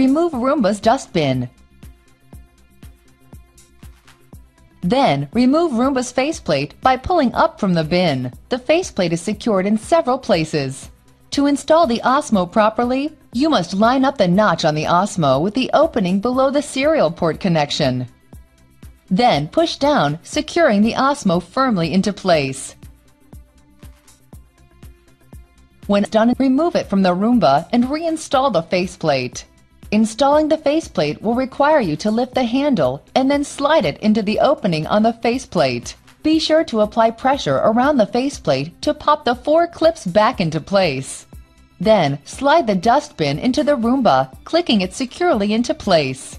remove Roomba's dustbin. Then, remove Roomba's faceplate by pulling up from the bin. The faceplate is secured in several places. To install the Osmo properly, you must line up the notch on the Osmo with the opening below the serial port connection. Then push down, securing the Osmo firmly into place. When done, remove it from the Roomba and reinstall the faceplate. Installing the faceplate will require you to lift the handle and then slide it into the opening on the faceplate. Be sure to apply pressure around the faceplate to pop the four clips back into place. Then, slide the dustbin into the Roomba, clicking it securely into place.